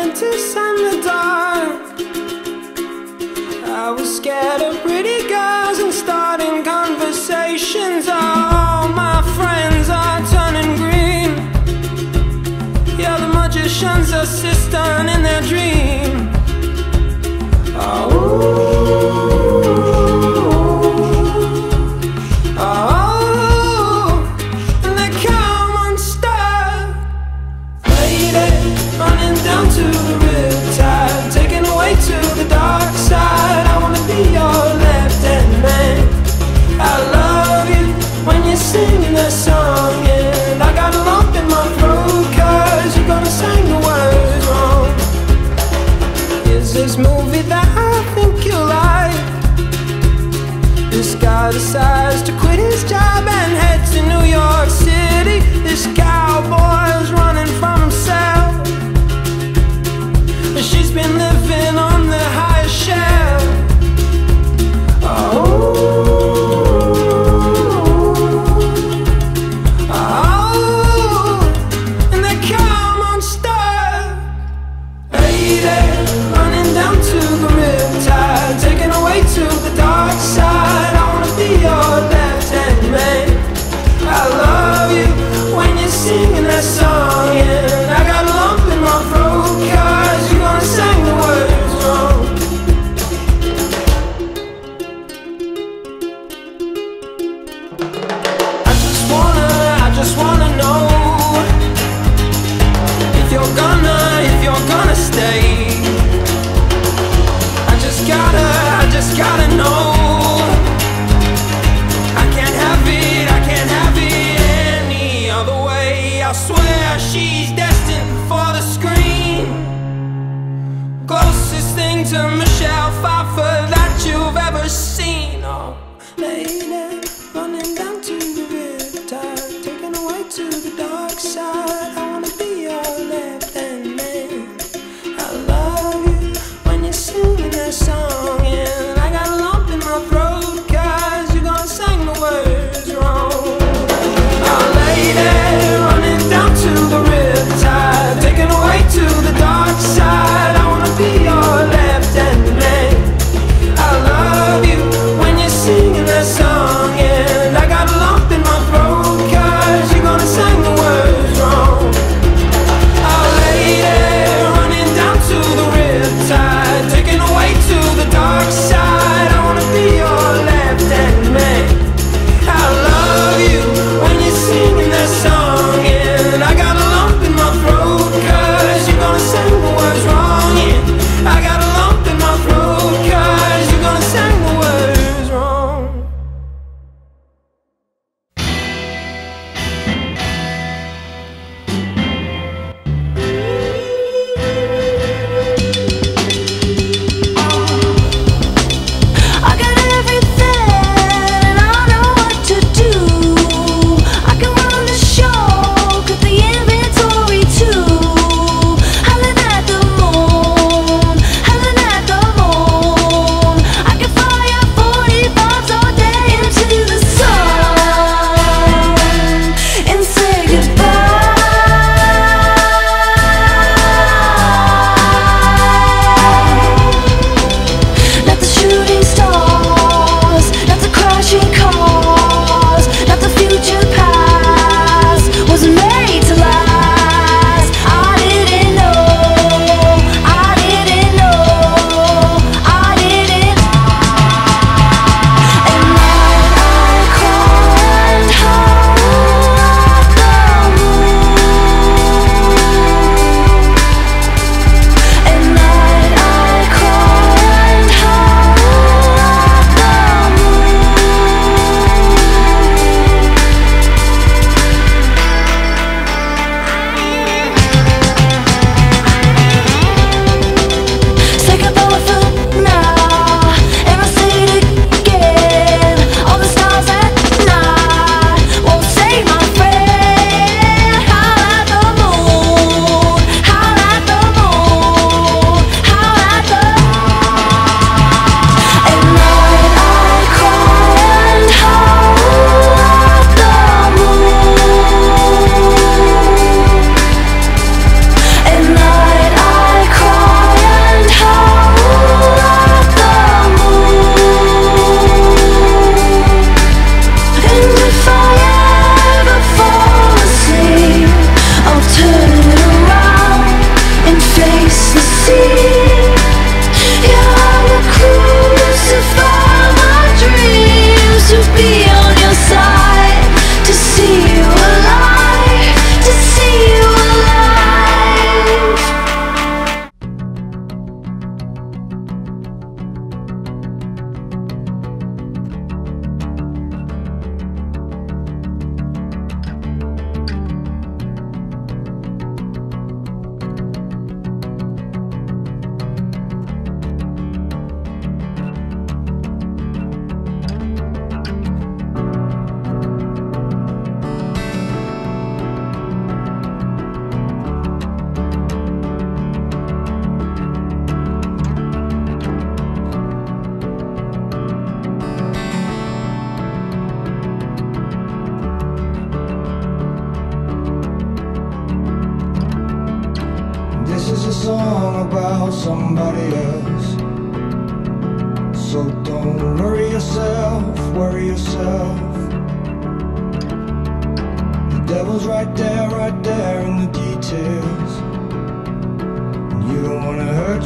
scientists and the dark. I was scared of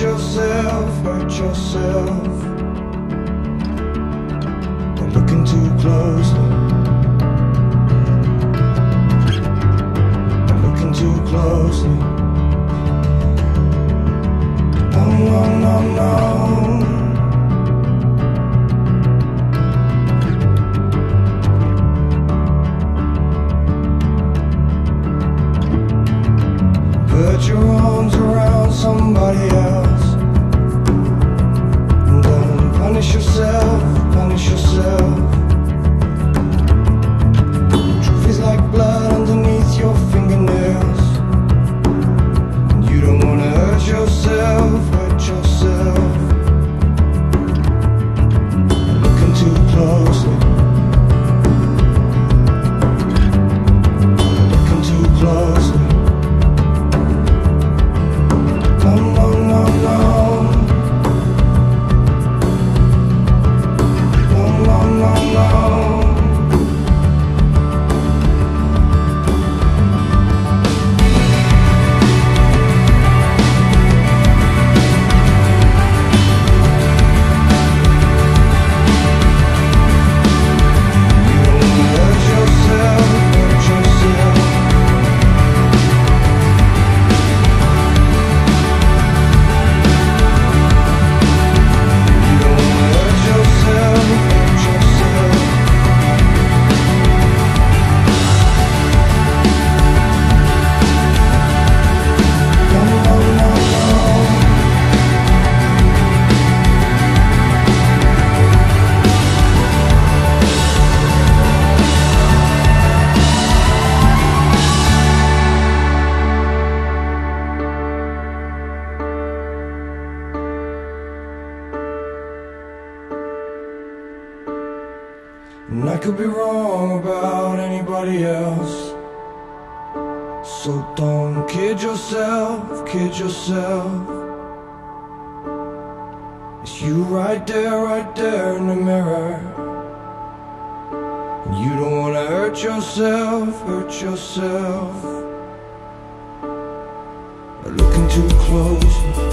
yourself, hurt yourself. By looking too closely. By looking too closely. No, no, no, no. Put your arms around somebody else. So don't kid yourself, kid yourself. It's you right there, right there in the mirror. And you don't wanna hurt yourself, hurt yourself. Looking too close.